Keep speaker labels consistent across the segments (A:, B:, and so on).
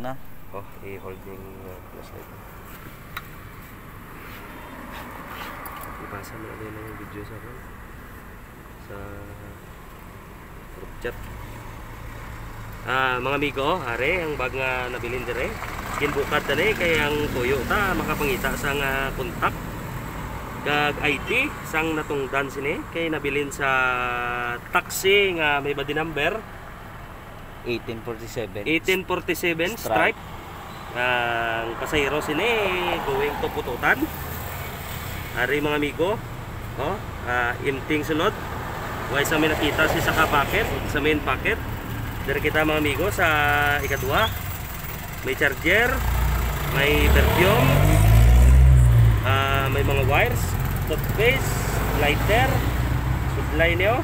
A: Yun na.
B: Oh, i-hold yung uh, flashlight. Ipasa mo na yung video sa akin. Sa group chat. Ah, mga amigo, are ang bag nga nabilin dire. Kinbukat dali kay ang tuyo ta makapangita sa nga kontak. Kag ID sang natungdan sini kay nabilin sa taxi nga may body number
A: 1847.
B: 1847
A: Stripe.
B: stripe. Ang pasahero sini going to Pututan. Ari mga amigo. Oh, ah, imting sulod. Way sa may nakita si sa packet, sa main packet. Dari kita mga amigo sa ikadua. May charger, may perfume, ah, may mga wires, toothpaste, lighter, supply niyo.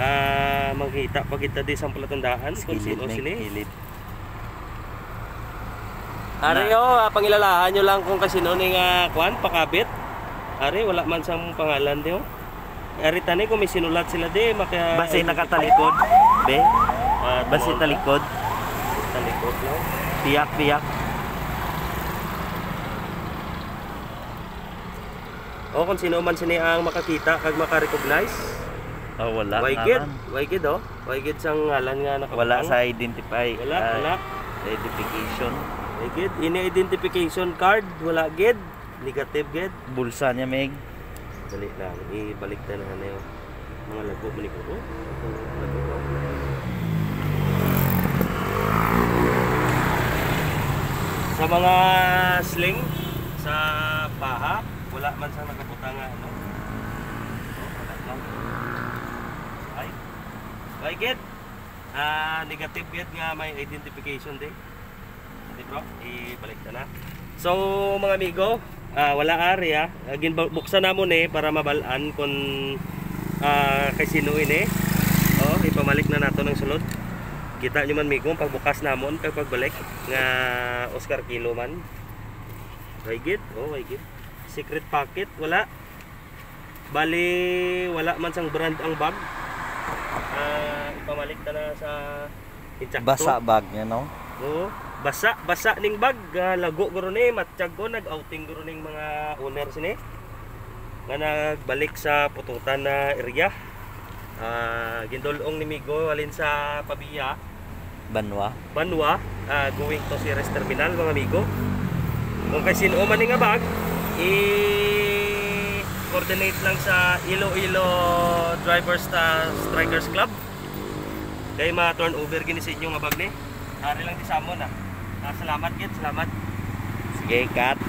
B: Ah, makita pa kita di sa palatandaan kung sino sini.
A: kilid.
B: Ari oh, ah, pangilalahan nyo lang kung kasino ni nga kwan pakabit. Ari wala man sang pangalan di oh. Ari tani kung may sinulat sila di maka
A: Basta nakatalikod. Be.
B: Ah,
A: Basta
B: tungod
A: talikod.
B: talikod no.
A: Piyak, piyak.
B: O kung sino man sini ang makakita kag makarecognize.
A: Oh, wala.
B: Why
A: naman.
B: gid? Why gid oh? Why gid sang ngalan nga nakabutang?
A: Wala sa identify.
B: wala,
A: ah,
B: wala.
A: Identification.
B: Why gid? Ini identification card wala gid. Negative gid.
A: Bulsa niya, Meg.
B: Dali lang, ibalik na na yung mga lago mo ni Kuro. Lago ko. Sa mga sling, sa paha, wala man sa nakaputa nga ano. Oh, wala lang. Ay, ay get. Ah, negative get nga may identification day. Hindi bro, ibalik na na. So mga amigo, ah, wala ari ah. Agin buksan na mo ni para mabalaan kung ah, kay sino ini. Oh, ipamalik na nato ng sulod. Kita nyo man migo pagbukas namon kay pagbalik nga Oscar Kilo man. Waygit, oh waygit. Secret pocket wala. Bali wala man sang brand ang bag. Ah, ipamalik na na sa insakto.
A: Basa bag niya, no?
B: Oo. Basa, basa ning bag. Ah, lago guro ni, matsyag ko, nag-outing guro ning mga owners ni. Nga nagbalik sa pututan na area. Ah, gindolong ni Migo alin sa Pabiya,
A: Banwa.
B: Banwa, ah, going to Ceres Terminal mga amigo. Kung kay sino man nga bag, i-coordinate lang sa Iloilo Drivers ta Strikers Club. Kay ma-turn over gini sa inyo nga bag ni. Ari lang ti samon ah. Ah, salamat gid, salamat.
A: Sige, cut.